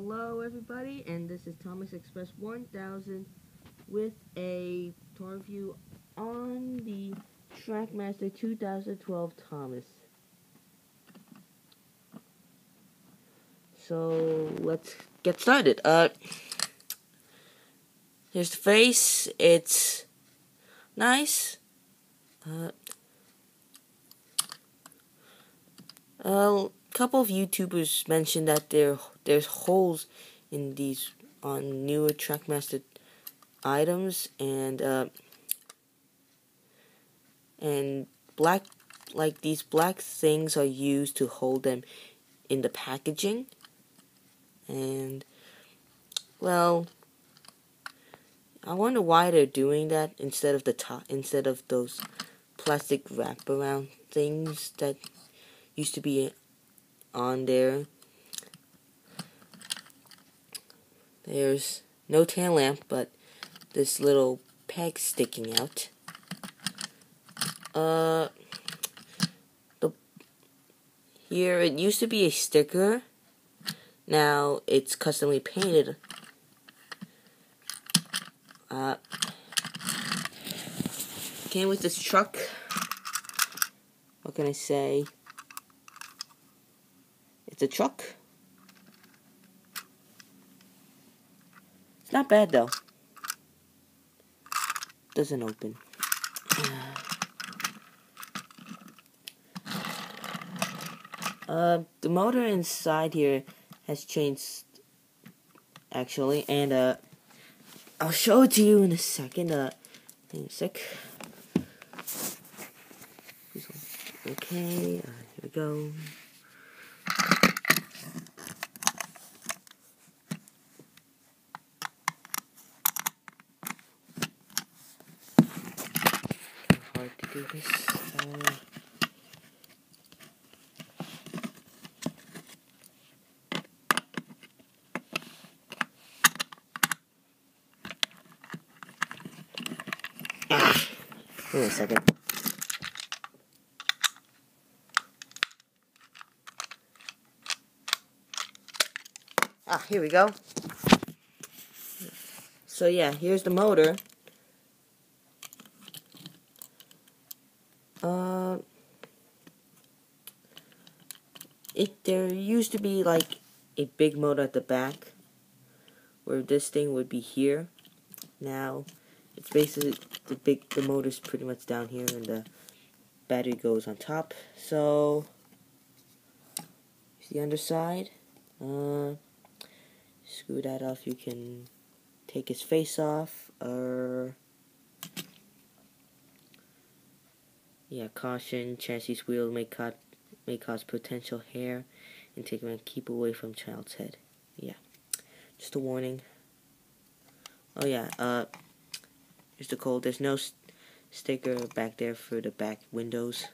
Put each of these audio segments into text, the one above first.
Hello everybody, and this is Thomas Express 1000 with a tour review on the Trackmaster 2012 Thomas. So let's get started. Uh, here's the face. It's nice. Uh, a couple of YouTubers mentioned that there there's holes in these on newer Trackmaster items and uh, and black like these black things are used to hold them in the packaging. And well I wonder why they're doing that instead of the top instead of those plastic wraparound things that used to be on there. There's no tail lamp, but this little peg sticking out. Uh, the here it used to be a sticker. Now it's customly painted. Uh, came with this truck. What can I say? A truck. It's not bad though. Doesn't open. Uh, the motor inside here has changed actually, and uh, I'll show it to you in a second. Uh, in a sec. Okay, uh, here we go. Hard to do this. Wait a second. Ah, here we go. So yeah, here's the motor. Uh, it there used to be like a big motor at the back, where this thing would be here. Now, it's basically the big the motor's pretty much down here, and the battery goes on top. So, the underside. Uh, screw that off. You can take his face off, or yeah, caution: chassis wheel may cause may cause potential hair entanglement. And keep away from child's head. Yeah, just a warning. Oh yeah, uh, here's the code. There's no st sticker back there for the back windows.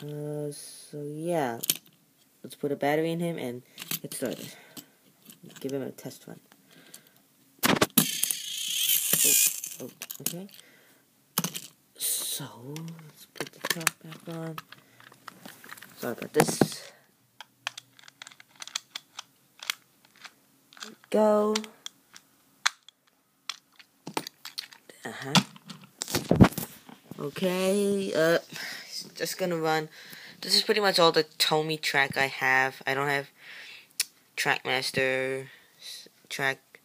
Uh, so yeah, let's put a battery in him and get started. Give him a test run. Oh, oh, okay. So, let's put back on. Sorry about this. Go. Uh-huh. Okay, uh, just gonna run. This is pretty much all the Tomy track I have. I don't have Trackmaster track.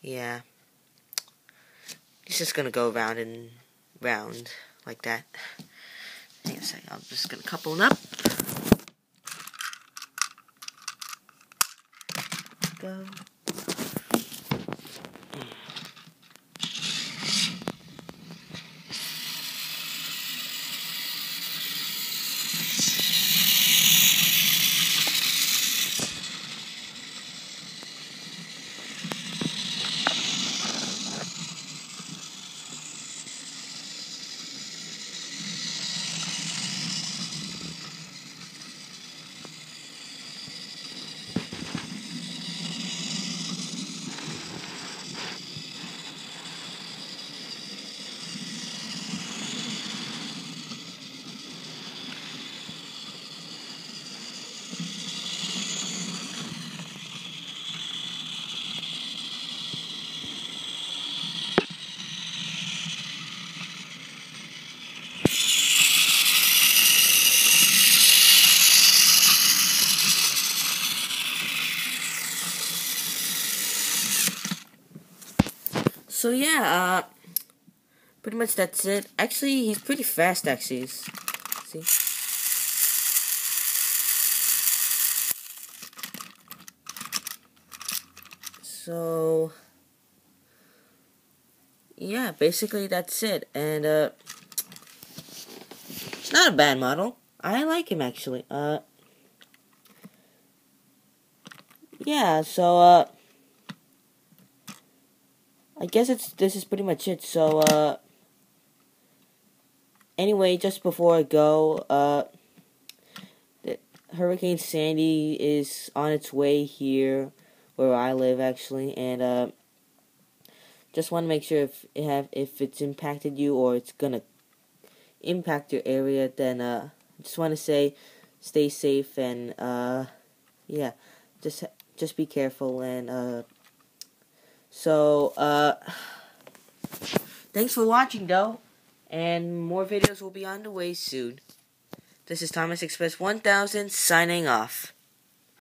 Yeah. It's just gonna go round and round like that. Second, I'm just gonna couple them up. Go. So yeah, uh, pretty much that's it. Actually, he's pretty fast. Actually, see. So yeah, basically that's it. And uh, it's not a bad model. I like him actually. Uh, yeah. So uh, I guess it's this is pretty much it. So uh, anyway, just before I go, uh, Hurricane Sandy is on its way here where I live actually, and uh just want to make sure if it have if it's impacted you or it's gonna impact your area then uh just want to say stay safe and uh yeah just just be careful and uh so uh thanks for watching though. And more videos will be on the way soon. This is Thomas Express 1000 signing off